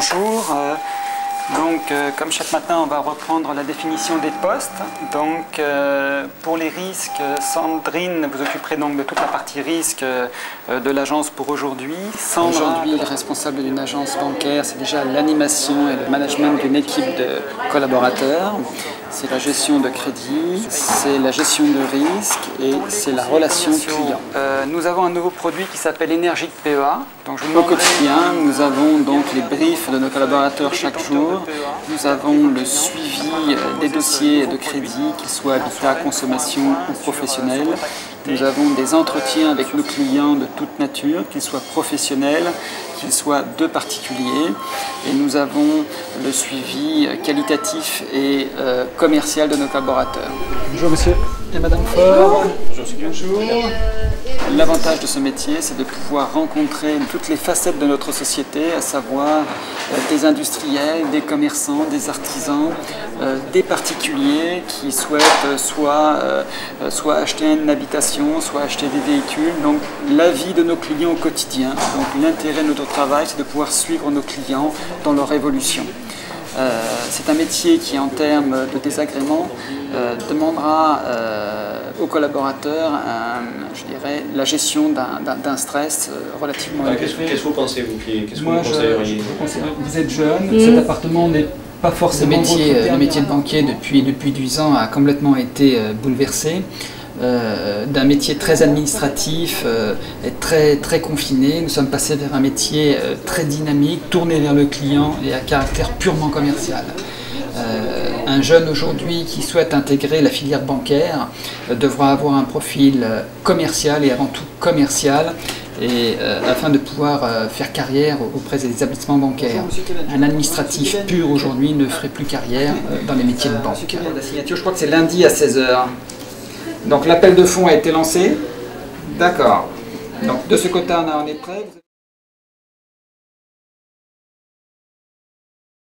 bonjour. Euh, donc, euh, comme chaque matin, on va reprendre la définition des postes. Donc, euh, pour les risques, Sandrine, vous occuperez donc de toute la partie risque de l'agence pour aujourd'hui. Aujourd'hui, responsable d'une agence bancaire, c'est déjà l'animation et le management d'une équipe de collaborateurs c'est la gestion de crédit, c'est la gestion de risque et c'est la relation client. Euh, nous avons un nouveau produit qui s'appelle Énergie de PEA. Donc je Au quotidien, nous avons donc les briefs de nos collaborateurs chaque jour. Nous avons le suivi des dossiers de crédit, qu'ils soient habitat, consommation ou professionnels. Nous avons des entretiens avec nos clients de toute nature, qu'ils soient professionnels, qu'ils soient de particuliers. Et nous avons le suivi qualitatif et euh, commercial de nos collaborateurs. Bonjour monsieur et madame Fort. Bonjour. L'avantage de ce métier, c'est de pouvoir rencontrer toutes les facettes de notre société, à savoir euh, des industriels, des commerçants, des artisans, euh, des particuliers qui souhaitent soit, soit acheter une habitation, soit acheter des véhicules. Donc la vie de nos clients au quotidien. Donc l'intérêt de notre travail, c'est de pouvoir suivre nos clients dans leur évolution. Euh, c'est un métier qui, en termes de désagrément, euh, demandera euh, aux collaborateurs, je dirais, la gestion d'un stress relativement élevé. Qu'est-ce que vous pensez, vous Qu'est-ce que vous conseilleriez Vous êtes jeune, cet appartement n'est pas forcément... Le métier, le métier de banquier, depuis, depuis 10 ans, a complètement été bouleversé. Euh, d'un métier très administratif euh, et très, très confiné. Nous sommes passés vers un métier euh, très dynamique, tourné vers le client et à caractère purement commercial. Un jeune aujourd'hui qui souhaite intégrer la filière bancaire devra avoir un profil commercial et avant tout commercial et, afin de pouvoir faire carrière auprès des établissements bancaires. Un administratif pur aujourd'hui ne ferait plus carrière dans les métiers de banque. La signature, je crois que c'est lundi à 16h. Donc l'appel de fonds a été lancé. D'accord. Donc de ce côté, on est prêt.